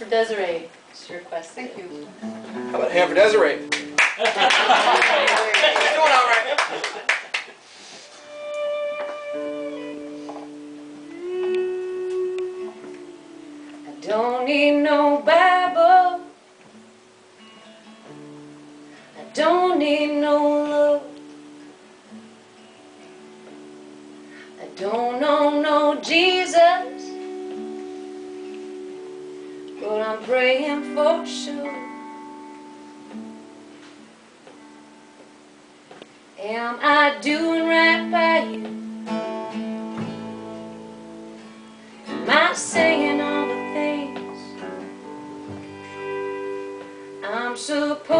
for Desiree. It's your requested Thank you. How about a hand for Desiree? She's doing all right. I don't need no Bible. I don't need no But I'm praying for sure. Am I doing right by you? Am I saying all the things I'm supposed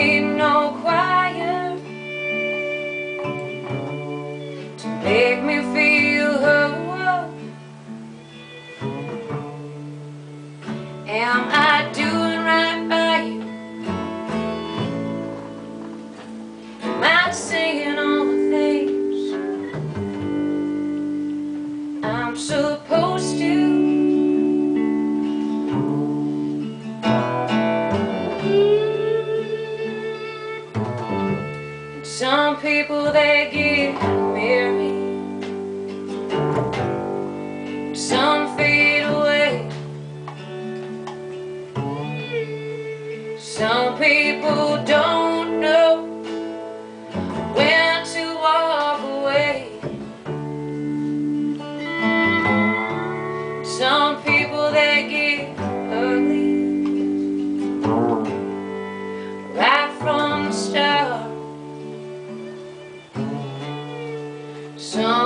need no choir to make me feel people they get married, some fade away. Some people don't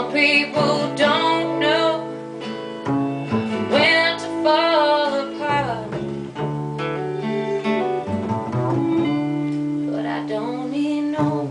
Some people don't know when to fall apart. But I don't need no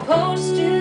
supposed to